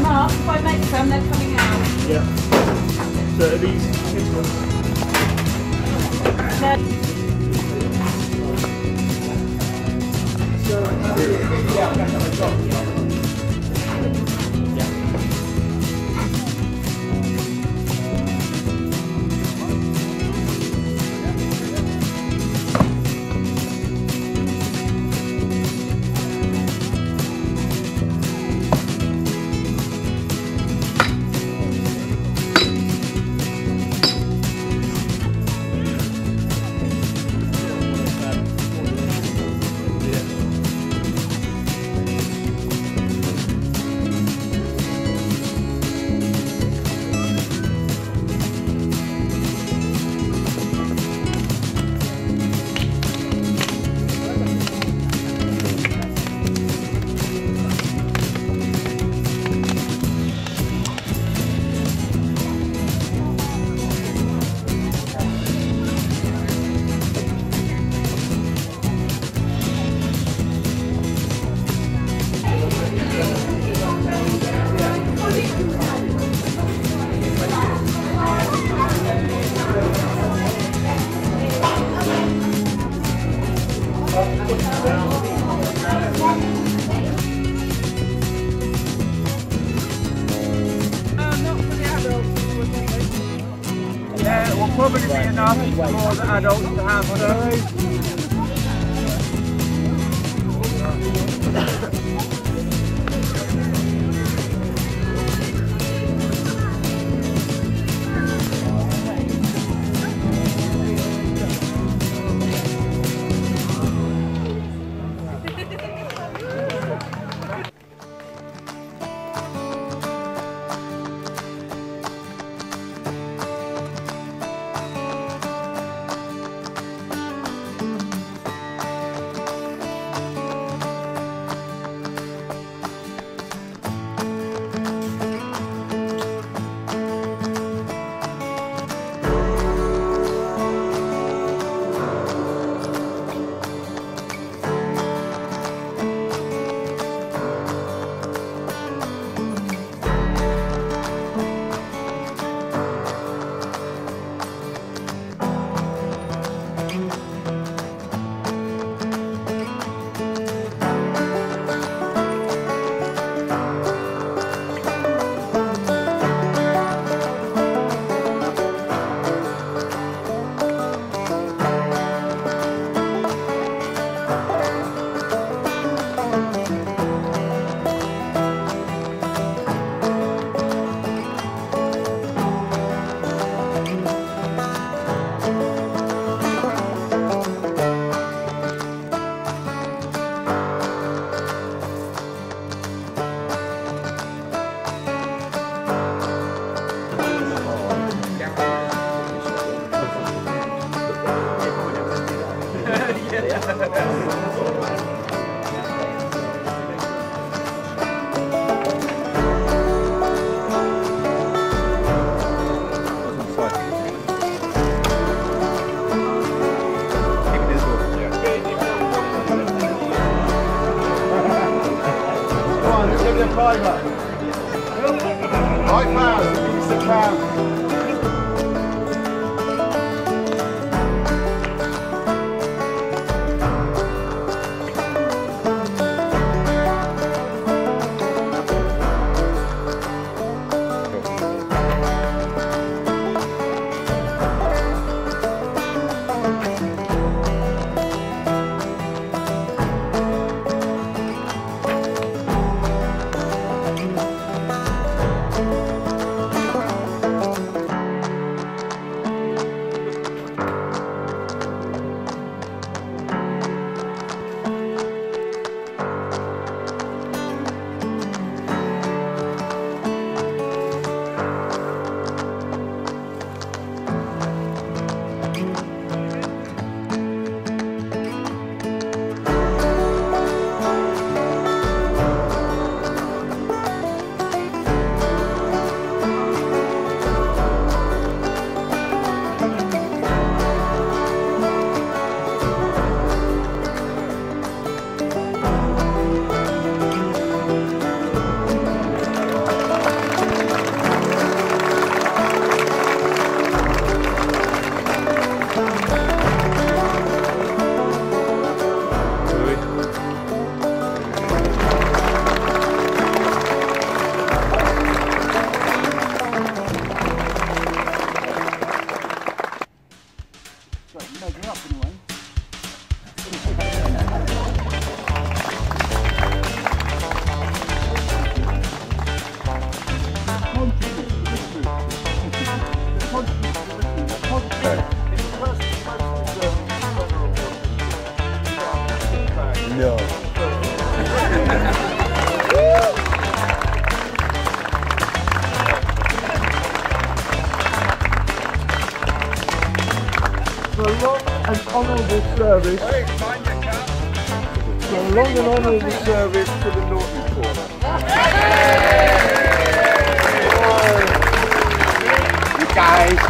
if I make some, they're coming out. Yeah. So are these kids ones? Uh, no. Yeah, probably be enough for the adults to have them. Right, fast. Sit down. Honourable service. So long and honourable service to the Naughty Corner. Guys.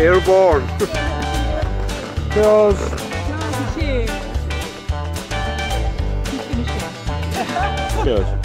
Airborne. Cheers. Cheers. Cheers.